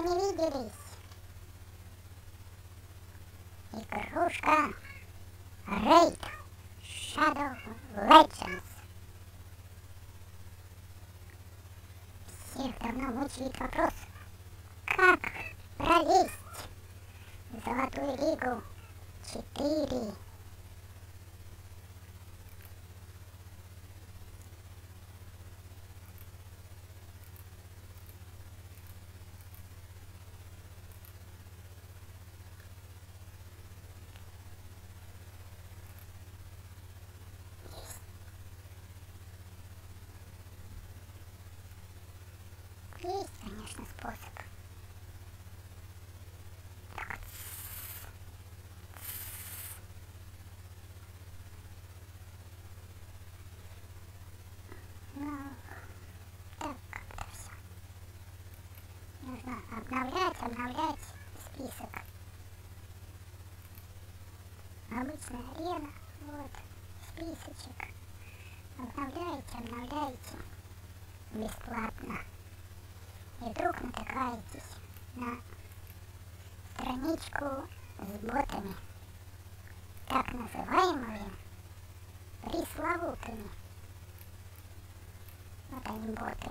не виделись. Игрушка Raid Shadow Legends. Всех давно мучает вопрос, как пролезть в Золотую Лигу 4. Конечно, способ. Ну, так как-то все. Нужно обновлять, обновлять список. Обычная арена, вот, списочек. Обновляете, обновляете бесплатно. И вдруг натыкаетесь на страничку с ботами, так называемыми пресловутыми. Вот они боты.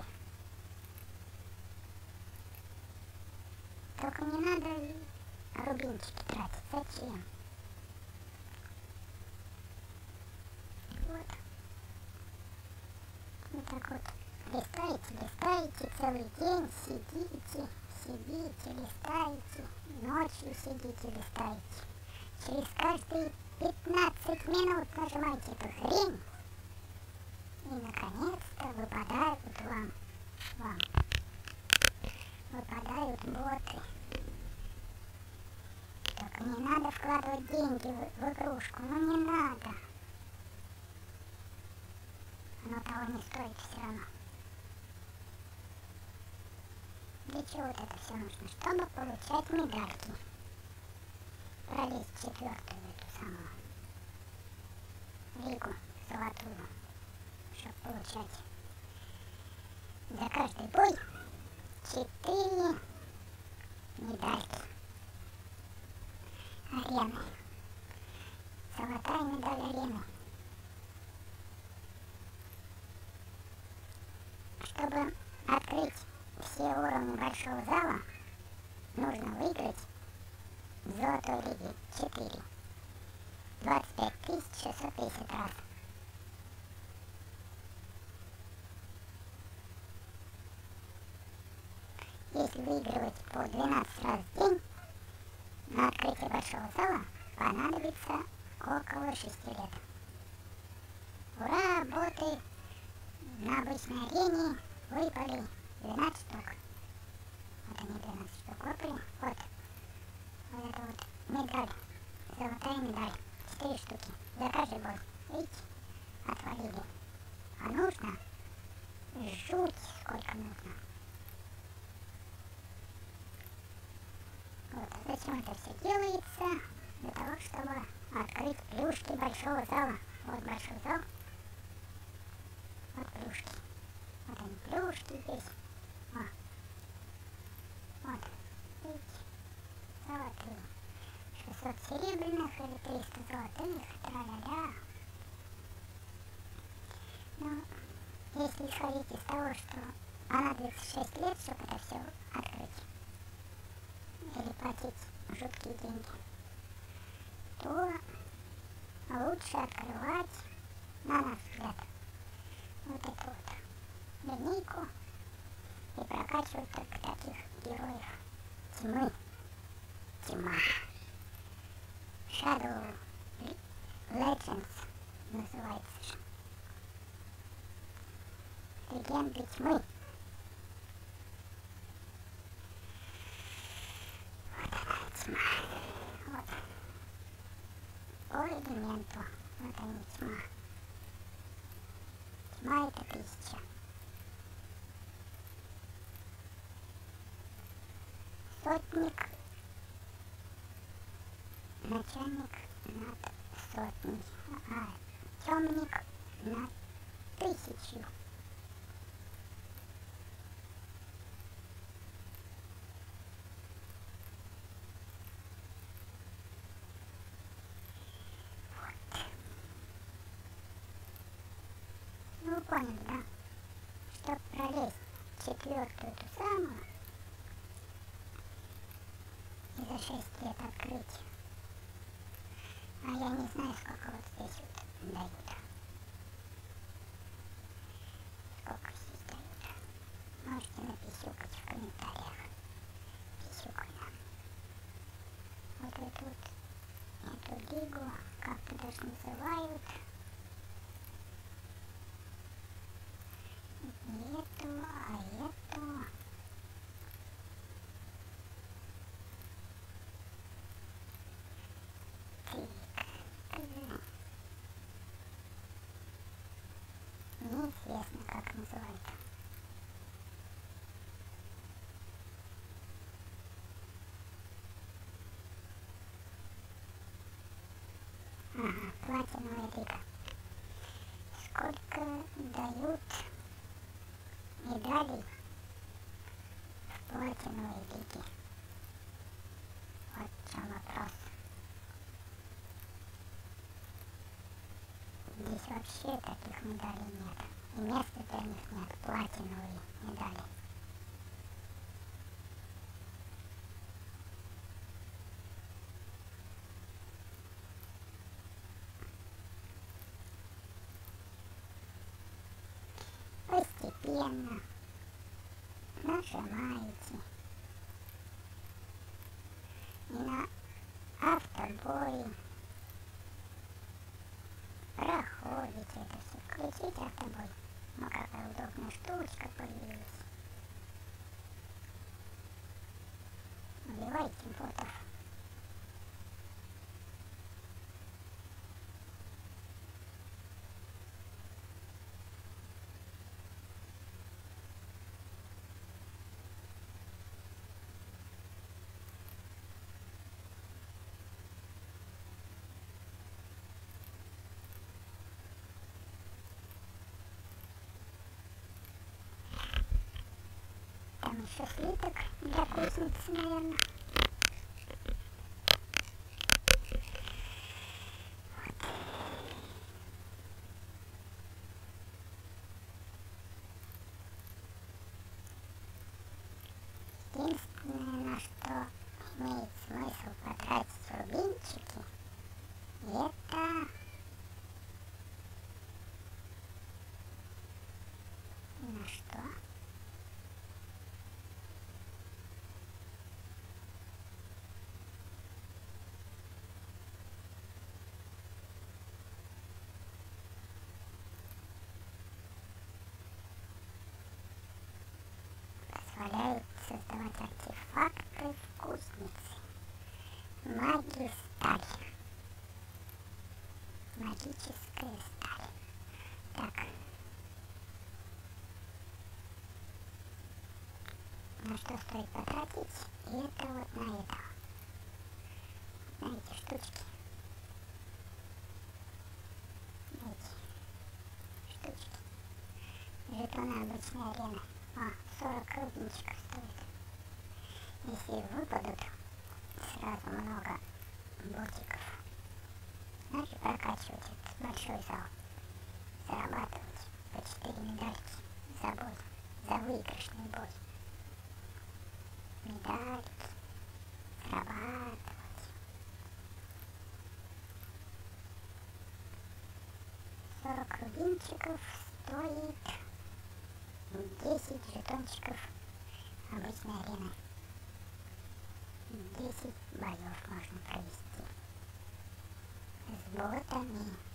Только не надо рубинчики тратить. Зачем? Вот. Вот так вот. Листаете, листаете, целый день сидите, сидите, листаете, ночью сидите, листаете. Через каждые 15 минут нажимаете эту хрень, и наконец-то выпадают вам, вам, выпадают боты. Только не надо вкладывать деньги в, в игрушку, ну не надо. Оно того не стоит все равно. Для вот это все нужно? Чтобы получать медальки. Пролезть четвертую эту самую лигу золотую. Чтобы получать за каждый бой четыре медальки. Арены. Золотая медаль арены. Чтобы открыть уровни большого зала, нужно выиграть в золотой лиге 4. 25 610 раз. Если выигрывать по 12 раз в день, на открытие большого зала понадобится около 6 лет. Ура, боты на обычной арене выпали 12 штук. Они 12 штук выпали. Вот. Вот это вот медаль. Золотая медаль. 4 штуки. За каждый бой. Видите? Отвалили. А нужно жуть сколько нужно. Вот. Зачем это все делается? Для того, чтобы открыть плюшки большого зала. Вот большой зал. Вот плюшки. Вот они плюшки здесь. О. Вот. Видите? Золотые. 600 серебряных или 300 золотых. Тра-ля-ля. Ну, если исходить из того, что понадобится 6 лет, чтобы это все открыть, или платить жуткие деньги, то лучше открывать, на наш взгляд, вот эту вот линейку и прокачивать только таких героев тьмы. Тьма. Shadow Legends называется же. Легенды тьмы. Вот она тьма. Вот. По элементу. Вот они тьма. Тьма Ну, сотник, начальник над сотней, а темник над тысячью. поняли, да? Чтобы пролезть четвертую ту самую, и за шесть лет открыть. А я не знаю, сколько вот здесь вот дают. Сколько здесь дают. Можете написюкать в комментариях. Писюкаю. Вот эту вот, эту лигу, как-то даже называют. Эту, а эту... Неизвестно, как называется. Ага, платиновая лига. Сколько дают медалей в платиновой лиге? Вот в чем вопрос. Здесь вообще таких медалей нет. И места для них нет. Платиновые медали. Постепенно нажимаете и на автобой проходите это все. Включите автобой. Ну какая удобная штучка появилась. Убивайте ботов. Там еще слиток для кузницы, наверное. Единственное, на что имеет смысл потратить рубинчики, это на что? позволяет создавать артефакты в кузнице. Магия стали. Магическая сталь. Так. На что стоит потратить? Это вот на это. На эти штучки. На эти штучки. Жетоны обычной арены. А, 40 рубинчиков стоит. Если выпадут сразу много ботиков, значит прокачивать этот большой зал. Зарабатывать по 4 медальки за бой, за выигрышный бой. Медальки. Зарабатывать. Сорок рубинчиков стоит 10 жетончиков обычной арены. 10 боев можно провести. С ботами.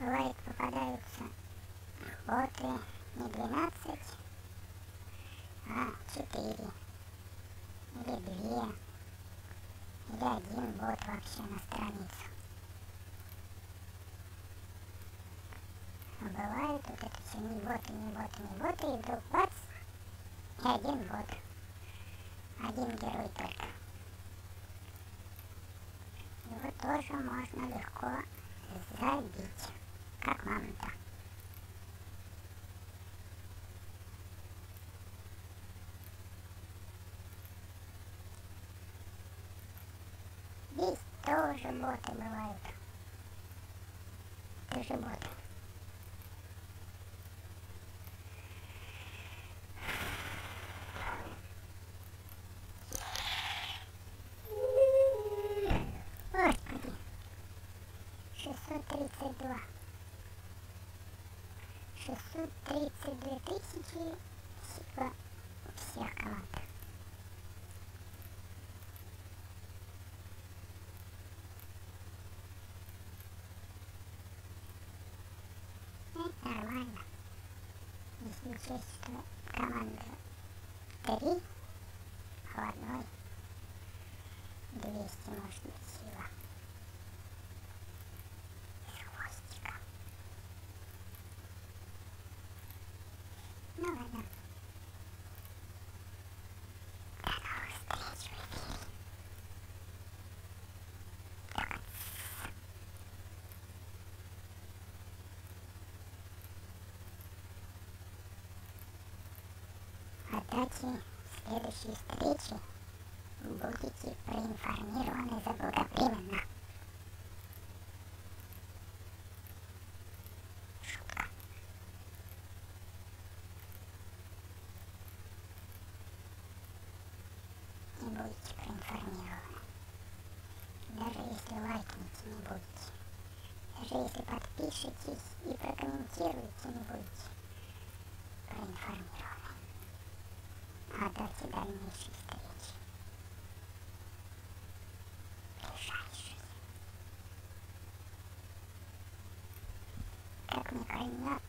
Бывает попадаются охоты не 12, а 4 или 2. Или один бот вообще на страницу. А бывает вот это все не боты, не боты, не боты, и вдруг бац, и один бот. Один герой только. Его тоже можно легко забить, как мамонта. Здесь тоже боты бывают. Тоже боты. Господи. 632. 632 тысячи сила всех команд. Нормально. Если учесть, что команда 3, Дате следующей встречи будете проинформированы заблаговременно. Шутка. Не будете проинформированы. Даже если лайкните, не будете. Даже если подпишетесь и прокомментируете, не будете Aku banyak